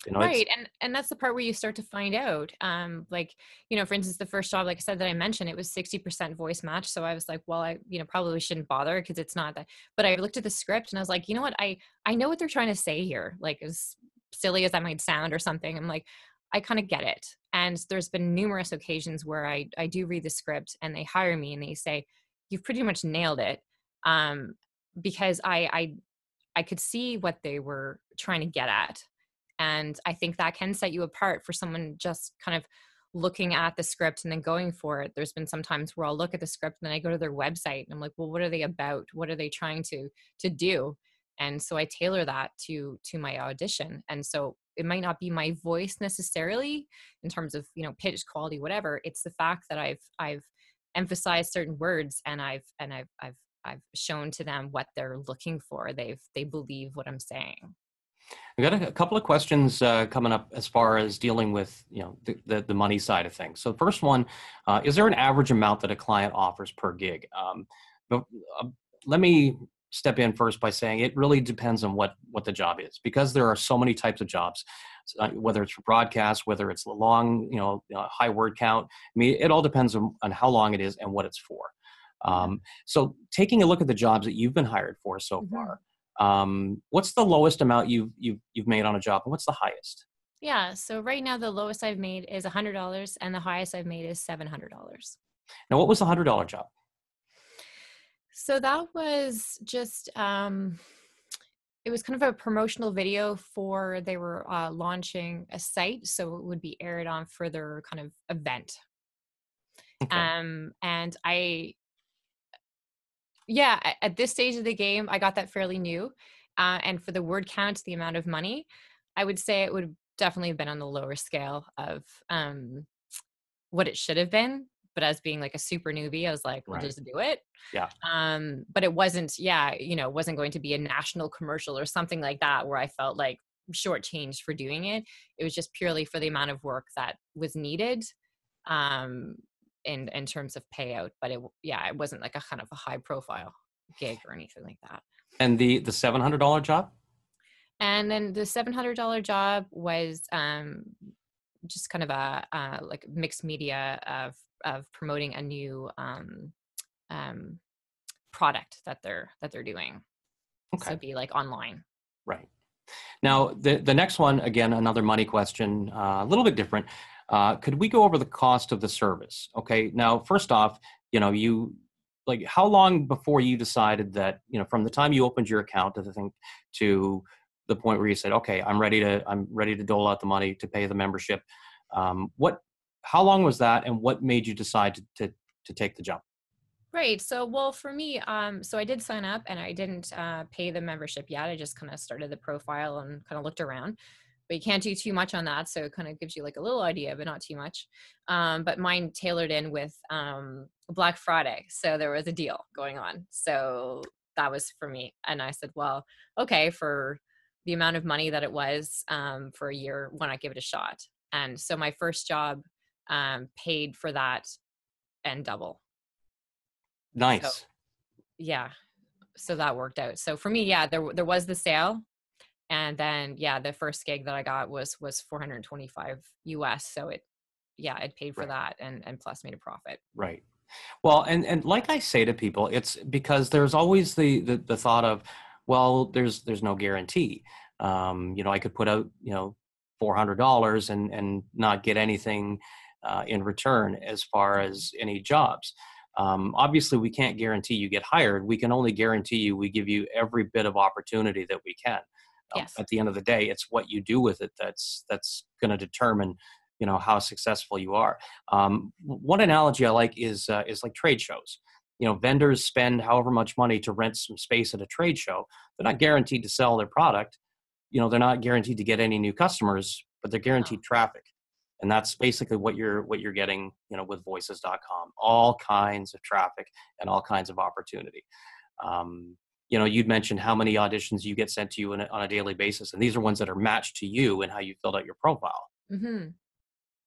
you know, right and and that's the part where you start to find out um like you know for instance the first job like i said that i mentioned it was 60% voice match so i was like well i you know probably shouldn't bother because it's not that but i looked at the script and i was like you know what? I i know what they're trying to say here like as silly as that might sound or something. I'm like i kind of get it and there's been numerous occasions where i i do read the script and they hire me and they say you've pretty much nailed it um because i i i could see what they were trying to get at and I think that can set you apart for someone just kind of looking at the script and then going for it. There's been some times where I'll look at the script and then I go to their website and I'm like, well, what are they about? What are they trying to to do? And so I tailor that to to my audition. And so it might not be my voice necessarily in terms of, you know, pitch quality, whatever. It's the fact that I've I've emphasized certain words and I've and I've I've I've shown to them what they're looking for. They've they believe what I'm saying. I got a, a couple of questions uh, coming up as far as dealing with you know the, the, the money side of things. So the first one, uh, is there an average amount that a client offers per gig? Um, but, uh, let me step in first by saying it really depends on what what the job is because there are so many types of jobs uh, whether it's for broadcast whether it's long you know high word count i mean it all depends on, on how long it is and what it's for um, so taking a look at the jobs that you've been hired for so mm-hmm. far um, what's the lowest amount you've, you've, you've made on a job and what's the highest? Yeah. So right now the lowest I've made is $100 and the highest I've made is $700. Now, what was the $100 job? So that was just um it was kind of a promotional video for they were uh, launching a site so it would be aired on further kind of event okay. um and i yeah at this stage of the game i got that fairly new uh, and for the word count the amount of money i would say it would definitely have been on the lower scale of um what it should have been but as being like a super newbie, I was like, well, right. just do it. Yeah. Um, but it wasn't, yeah, you know, wasn't going to be a national commercial or something like that where I felt like shortchanged for doing it. It was just purely for the amount of work that was needed. Um, in in terms of payout, but it yeah, it wasn't like a kind of a high profile gig or anything like that. And the the seven hundred dollar job. And then the seven hundred dollar job was um, just kind of a uh, like mixed media of of promoting a new um, um, product that they're that they're doing. Okay. So be like online. Right. Now the the next one again another money question uh, a little bit different. Uh, could we go over the cost of the service? Okay. Now first off, you know you like how long before you decided that you know from the time you opened your account to the thing to the point where you said okay i'm ready to i'm ready to dole out the money to pay the membership um, what how long was that and what made you decide to, to, to take the jump? Right. So, well, for me, um, so I did sign up and I didn't uh, pay the membership yet. I just kind of started the profile and kind of looked around. But you can't do too much on that, so it kind of gives you like a little idea, but not too much. Um, but mine tailored in with um, Black Friday, so there was a deal going on. So that was for me, and I said, well, okay, for the amount of money that it was um, for a year, why not give it a shot? And so my first job um, paid for that and double. Nice. So, yeah. So that worked out. So for me, yeah, there there was the sale, and then yeah, the first gig that I got was was 425 US. So it, yeah, it paid for right. that and and plus made a profit. Right. Well, and and like I say to people, it's because there's always the the, the thought of, well, there's there's no guarantee. Um, you know, I could put out you know four hundred dollars and and not get anything uh, in return as far as any jobs. Um, obviously, we can't guarantee you get hired. We can only guarantee you we give you every bit of opportunity that we can. Um. At the end of the day, it's what you do with it that's that's going to determine, you know, how successful you are. Um, one analogy I like is uh, is like trade shows. You know, vendors spend however much money to rent some space at a trade show. They're not guaranteed to sell their product. You know, they're not guaranteed to get any new customers, but they're guaranteed traffic and that's basically what you're what you're getting you know with voices.com all kinds of traffic and all kinds of opportunity um, you know you'd mentioned how many auditions you get sent to you a, on a daily basis and these are ones that are matched to you and how you filled out your profile. Mm-hmm.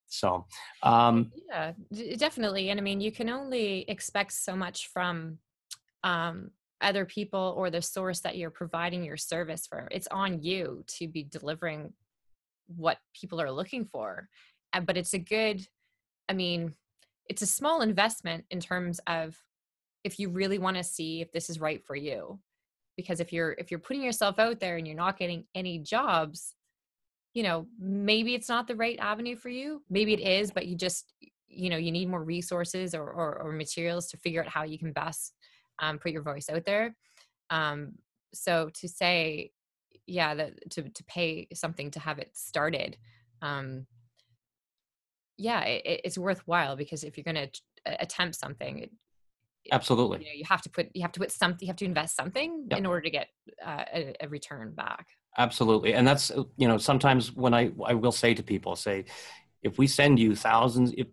so um, yeah definitely and i mean you can only expect so much from um, other people or the source that you're providing your service for. It's on you to be delivering what people are looking for but it's a good i mean it's a small investment in terms of if you really want to see if this is right for you because if you're if you're putting yourself out there and you're not getting any jobs you know maybe it's not the right avenue for you. Maybe it is but you just you know you need more resources or or, or materials to figure out how you can best um, put your voice out there. Um, so to say yeah that to, to pay something to have it started um, yeah it, it's worthwhile because if you're going to attempt something it, absolutely. you, know, you have to put you have to put something you have to invest something yep. in order to get uh, a, a, return back. Absolutely and that's uh, you know sometimes when i i will say to people say if we send you thousands if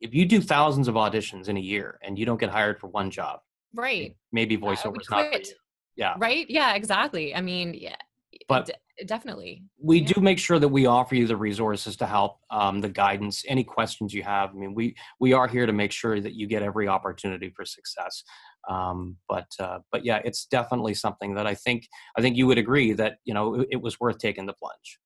if you do thousands of auditions in a year and you don't get hired for one job right. maybe voiceover is not yeah. Right? Yeah exactly. I mean yeah but definitely we yeah. do make sure that we offer you the resources to help um, the guidance. Any questions you have i mean we we are here to make sure that you get every opportunity for success. Um, but uh, but yeah it's definitely something that i think i think you would agree that you know it, it was worth taking the plunge.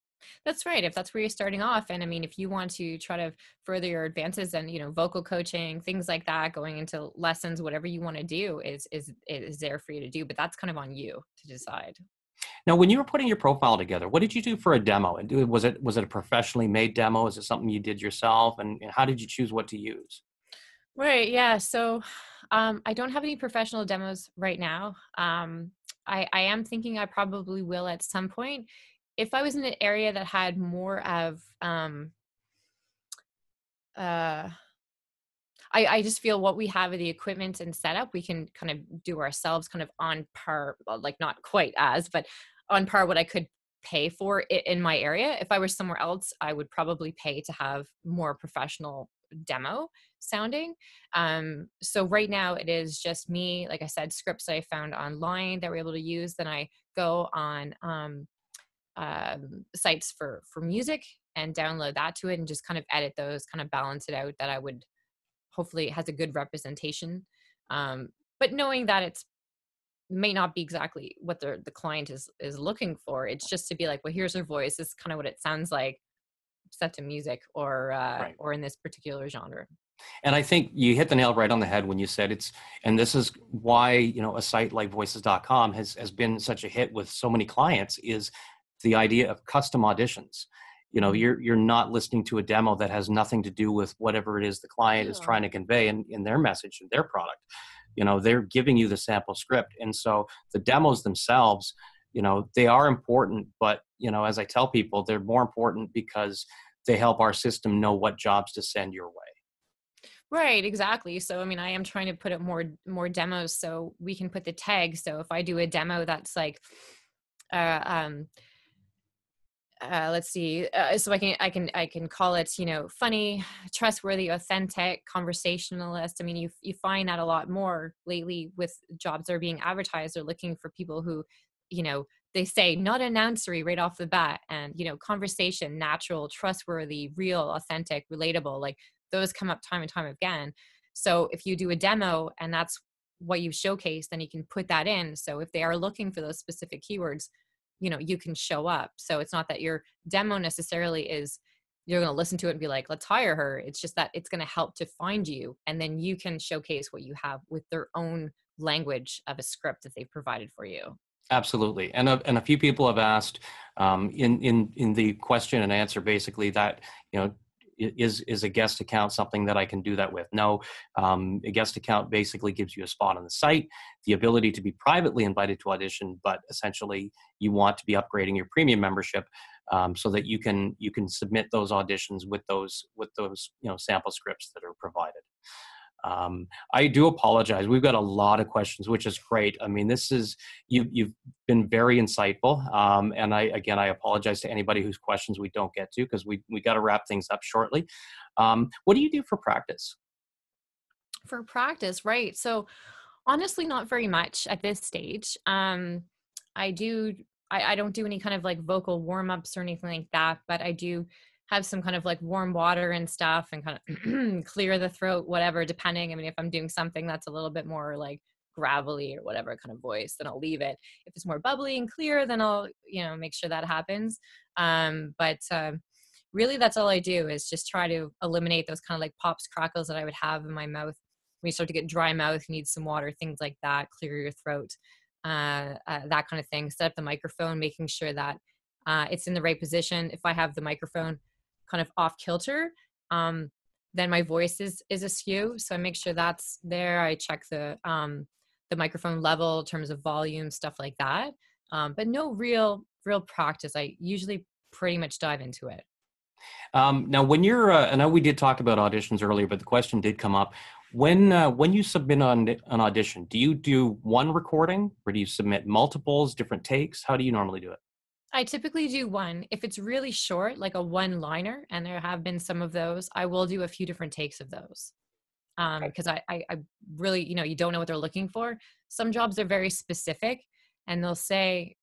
That's right if that's where you're starting off and i mean if you want to try to further your advances and you know vocal coaching things like that going into lessons whatever you want to do is is is there for you to do but that's kind of on you to decide now, when you were putting your profile together, what did you do for a demo? And was it was it a professionally made demo? Is it something you did yourself? And, and how did you choose what to use? Right. Yeah. So um, I don't have any professional demos right now. Um, I, I am thinking I probably will at some point. If I was in an area that had more of, um, uh, I, I just feel what we have of the equipment and setup, we can kind of do ourselves kind of on par, like not quite as, but on par what I could pay for it in my area. If I were somewhere else, I would probably pay to have more professional demo sounding. Um, so right now it is just me, like I said, scripts I found online that we're able to use. Then I go on um, um, sites for for music and download that to it and just kind of edit those, kind of balance it out that I would hopefully it has a good representation. Um, but knowing that it's may not be exactly what the the client is is looking for. It's just to be like, well, here's her voice. This is kind of what it sounds like set to music or uh, right. or in this particular genre. And I think you hit the nail right on the head when you said it's, and this is why, you know, a site like voices.com has, has been such a hit with so many clients is the idea of custom auditions. You know, you're, you're not listening to a demo that has nothing to do with whatever it is the client yeah. is trying to convey in, in their message and their product. You know, they're giving you the sample script. And so the demos themselves, you know they are important but you know as i tell people they're more important because they help our system know what jobs to send your way. Right exactly. So i mean i am trying to put up more more demos so we can put the tag. So if i do a demo that's like uh, um uh, let's see uh, so i can i can i can call it you know funny trustworthy authentic conversationalist. I mean you you find that a lot more lately with jobs that are being advertised. They're looking for people who you know they say not announcery right off the bat and you know conversation natural trustworthy real authentic relatable like those come up time and time again. So if you do a demo and that's what you showcase then you can put that in. So if they are looking for those specific keywords you know you can show up. So it's not that your demo necessarily is you're going to listen to it and be like let's hire her. It's just that it's going to help to find you and then you can showcase what you have with their own language of a script that they've provided for you. Absolutely, and a, and a few people have asked um, in in in the question and answer basically that you know is is a guest account something that I can do that with? No, um, a guest account basically gives you a spot on the site, the ability to be privately invited to audition, but essentially you want to be upgrading your premium membership um, so that you can you can submit those auditions with those with those you know sample scripts that are provided. Um, I do apologize. We've got a lot of questions, which is great. I mean, this is you, you've been very insightful, um, and I again I apologize to anybody whose questions we don't get to because we we got to wrap things up shortly. Um, what do you do for practice? For practice, right? So honestly, not very much at this stage. Um, I do. I, I don't do any kind of like vocal warm ups or anything like that, but I do have some kind of like warm water and stuff and kind of *clears throat* clear the throat, whatever, depending. I mean, if I'm doing something that's a little bit more like gravelly or whatever kind of voice, then I'll leave it. If it's more bubbly and clear, then I'll, you know, make sure that happens. Um, but uh, really, that's all I do is just try to eliminate those kind of like pops, crackles that I would have in my mouth. When you start to get dry mouth, you need some water, things like that, clear your throat, uh, uh, that kind of thing. Set up the microphone, making sure that uh, it's in the right position. If I have the microphone kind of off kilter, um, then my voice is is askew. So I make sure that's there. I check the um, the microphone level in terms of volume, stuff like that. Um, but no real real practice. I usually pretty much dive into it. Um, now, when you're, uh, I know we did talk about auditions earlier, but the question did come up. When uh, when you submit on an audition, do you do one recording, or do you submit multiples, different takes? How do you normally do it? I typically do one. If it's really short, like a one liner, and there have been some of those, I will do a few different takes of those. Um, because I, I, I really, you know, you don't know what they're looking for. Some jobs are very specific and they'll say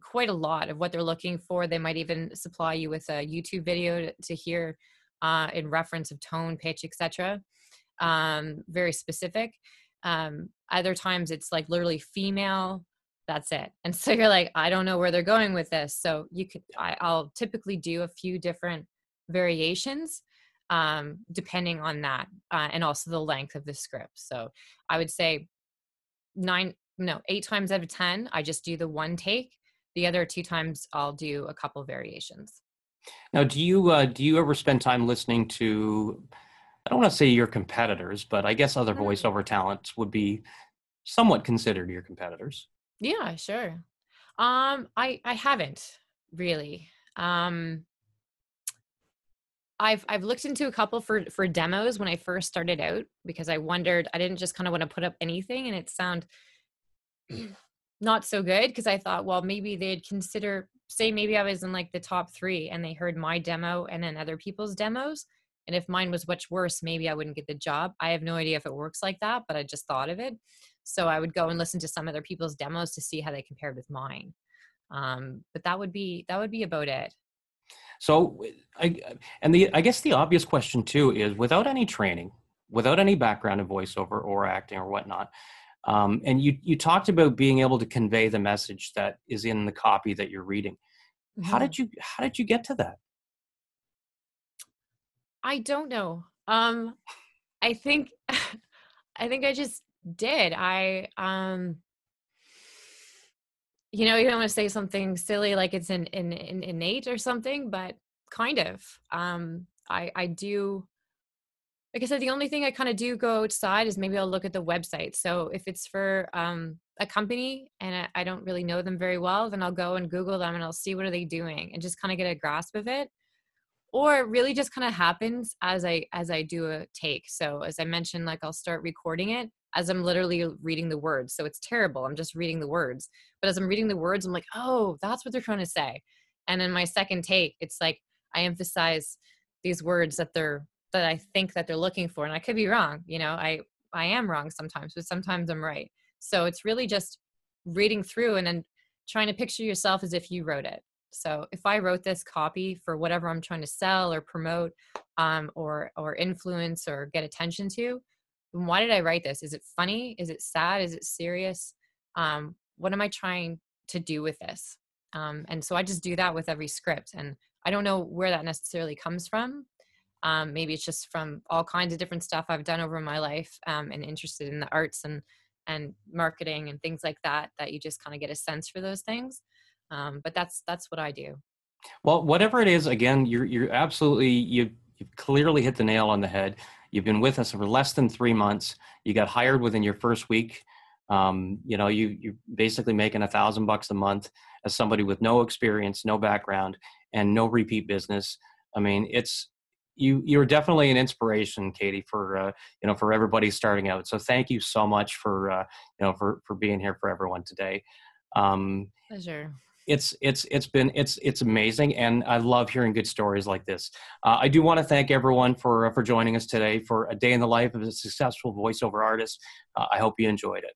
quite a lot of what they're looking for. They might even supply you with a YouTube video to, to hear uh, in reference of tone, pitch, etc. Um, very specific. Um, other times it's like literally female that's it. And so you're like i don't know where they're going with this. So you could I, i'll typically do a few different variations um, depending on that uh, and also the length of the script. So i would say nine no eight times out of ten i just do the one take. The other two times i'll do a couple variations. Now do you uh, do you ever spend time listening to I don't want to say your competitors, but I guess other mm. voiceover talents would be somewhat considered your competitors. Yeah, sure. Um, I I haven't really. Um, I've I've looked into a couple for for demos when I first started out because I wondered I didn't just kind of want to put up anything and it sound *clears throat* not so good because I thought well maybe they'd consider say maybe I was in like the top 3 and they heard my demo and then other people's demos and if mine was much worse maybe I wouldn't get the job. I have no idea if it works like that but I just thought of it. So I would go and listen to some other people's demos to see how they compared with mine. Um, but that would be that would be about it. So, I, and the I guess the obvious question too is without any training, without any background in voiceover or acting or whatnot, um, and you you talked about being able to convey the message that is in the copy that you're reading. Mm-hmm. How did you how did you get to that? I don't know. Um, I think *laughs* I think I just did. I um you know, you don't want to say something silly like it's in innate or something, but kind of. Um, I I do. Like I said, the only thing I kind of do go outside is maybe I'll look at the website. So if it's for um, a company and I, I don't really know them very well, then I'll go and Google them and I'll see what are they doing and just kind of get a grasp of it or really just kind of happens as i as i do a take so as i mentioned like i'll start recording it as I'm literally reading the words. So it's terrible. I'm just reading the words. But as I'm reading the words, I'm like, oh, that's what they're trying to say. And in my second take, it's like I emphasize these words that they're that I think that they're looking for. And I could be wrong. You know, I I am wrong sometimes, but sometimes I'm right. So it's really just reading through and then trying to picture yourself as if you wrote it. So if I wrote this copy for whatever I'm trying to sell or promote um, or or influence or get attention to, why did I write this? Is it funny? Is it sad? Is it serious? Um, what am I trying to do with this? Um, and so I just do that with every script. And I don't know where that necessarily comes from. Um, maybe it's just from all kinds of different stuff I've done over my life um, and interested in the arts and and marketing and things like that. That you just kind of get a sense for those things. Um, but that's that's what I do. Well, whatever it is, again, you're you're absolutely you you've clearly hit the nail on the head. You've been with us for less than three months. You got hired within your first week. Um, you know, you you're basically making a thousand bucks a month as somebody with no experience, no background, and no repeat business. I mean, it's you you're definitely an inspiration, Katie, for uh, you know for everybody starting out. So thank you so much for uh, you know for for being here for everyone today. Um, Pleasure it's it's it's been it's it's amazing and i love hearing good stories like this. Uh, i do want to thank everyone for for joining us today for a day in the life of a successful voiceover artist. Uh, i hope you enjoyed it